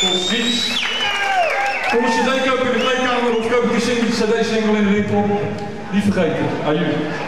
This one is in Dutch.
tot ziens. Kom een cd kopen in de kleedkamer of koop een cd-single in de winkel. Niet vergeten, aan jullie.